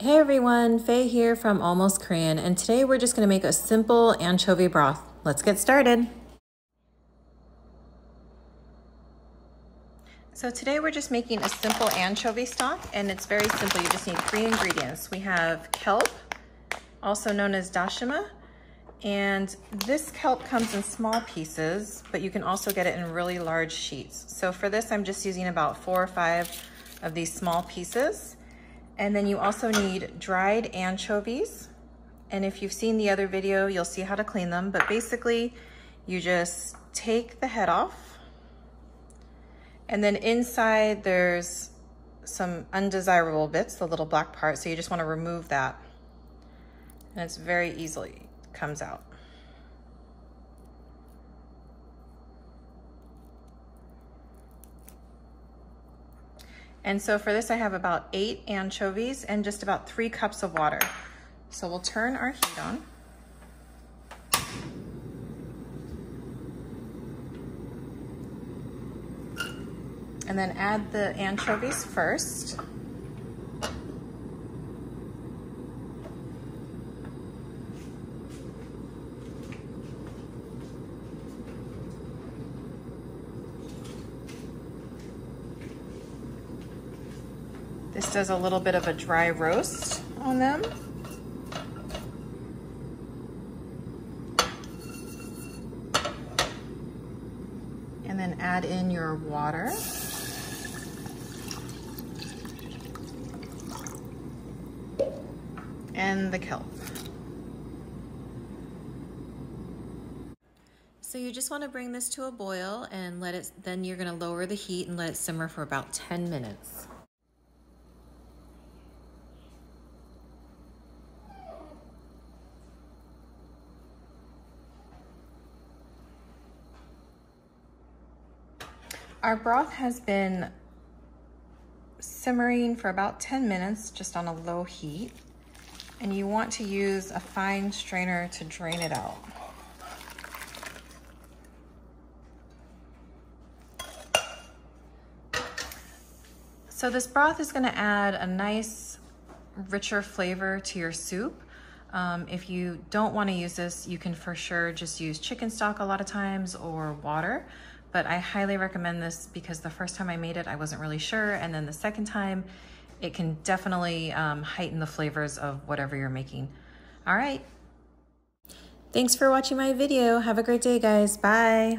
Hey everyone, Faye here from Almost Korean, and today we're just going to make a simple anchovy broth. Let's get started. So today we're just making a simple anchovy stock, and it's very simple. You just need three ingredients. We have kelp, also known as dashima, and this kelp comes in small pieces, but you can also get it in really large sheets. So for this, I'm just using about four or five of these small pieces. And then you also need dried anchovies. And if you've seen the other video, you'll see how to clean them. But basically, you just take the head off. And then inside there's some undesirable bits, the little black part. So you just wanna remove that. And it's very easily comes out. And so for this, I have about eight anchovies and just about three cups of water. So we'll turn our heat on. And then add the anchovies first. This does a little bit of a dry roast on them. And then add in your water. And the kelp. So you just want to bring this to a boil and let it, then you're going to lower the heat and let it simmer for about 10 minutes. Our broth has been simmering for about 10 minutes, just on a low heat. And you want to use a fine strainer to drain it out. So this broth is gonna add a nice, richer flavor to your soup. Um, if you don't wanna use this, you can for sure just use chicken stock a lot of times or water but I highly recommend this because the first time I made it, I wasn't really sure. And then the second time, it can definitely um, heighten the flavors of whatever you're making. All right. Thanks for watching my video. Have a great day, guys. Bye.